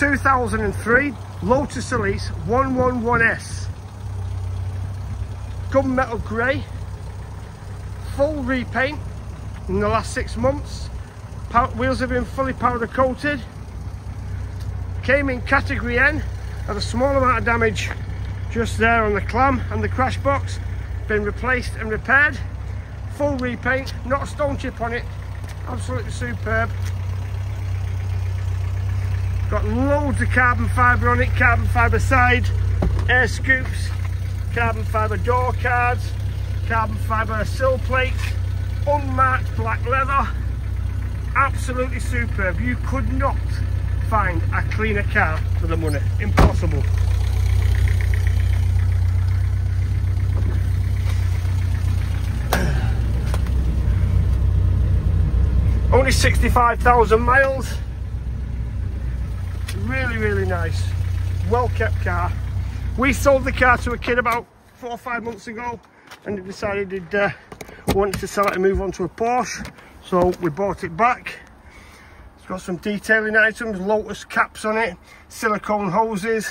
2003 Lotus Elise 111S. Gunmetal grey. Full repaint in the last six months. Wheels have been fully powder coated. Came in category N. Had a small amount of damage just there on the clam and the crash box. Been replaced and repaired. Full repaint, not a stone chip on it. Absolutely superb. Got loads of carbon fibre on it, carbon fibre side, air scoops, carbon fibre door cards, carbon fibre sill plates, unmarked black leather. Absolutely superb. You could not find a cleaner car for the money. Impossible. Only 65,000 miles really really nice. Well kept car. We sold the car to a kid about four or five months ago and he decided he'd uh, wanted to sell it and move on to a Porsche so we bought it back. It's got some detailing items Lotus caps on it silicone hoses.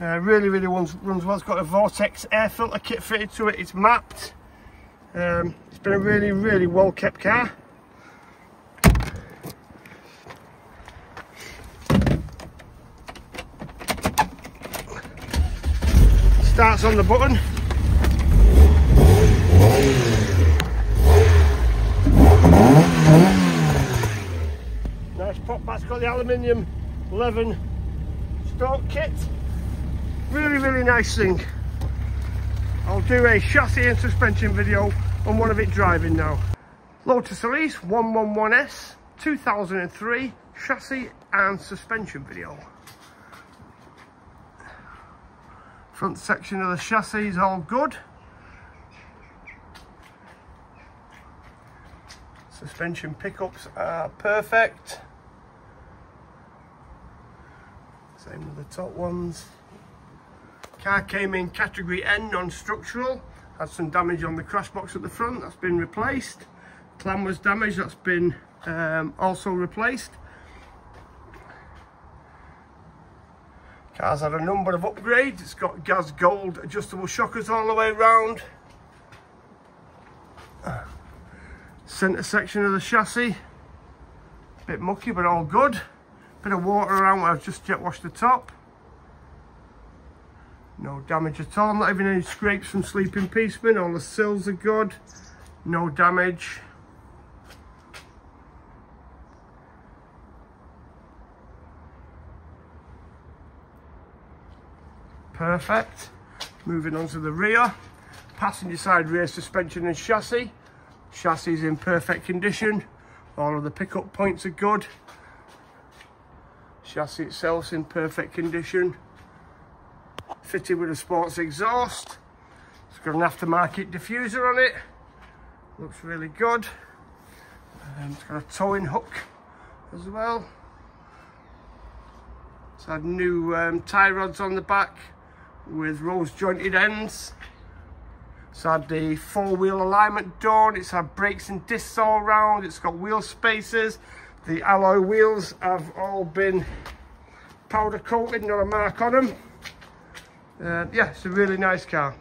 Uh, really really runs, runs well. It's got a Vortex air filter kit fitted to it. It's mapped. Um, it's been a really really well kept car starts on the button. Nice pop back's got the aluminium 11 stalk kit. Really, really nice thing. I'll do a chassis and suspension video on one of it driving now. Lotus Elise 111S 2003 chassis and suspension video. Front section of the chassis is all good. Suspension pickups are perfect. Same with the top ones. Car came in category N, non-structural. Had some damage on the crash box at the front, that's been replaced. Clam was damaged, that's been um, also replaced. Car's had a number of upgrades. It's got GAZ Gold adjustable shockers all the way around. Centre section of the chassis. Bit mucky but all good. Bit of water around where I've just jet washed the top. No damage at all. Not even any scrapes from sleeping piecemen. All the sills are good. No damage. Perfect. Moving on to the rear, passenger side rear suspension and chassis. Chassis is in perfect condition. All of the pickup points are good. Chassis itself is in perfect condition. Fitted with a sports exhaust. It's got an aftermarket diffuser on it. Looks really good. Um, it's got a towing hook as well. It's had new um, tie rods on the back with rose jointed ends. It's had the four wheel alignment done. It's had brakes and discs all around. It's got wheel spacers. The alloy wheels have all been powder coated, not a mark on them. Uh, yeah, it's a really nice car.